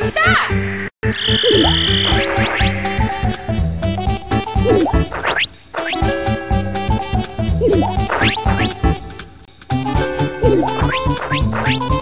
Stop! はい。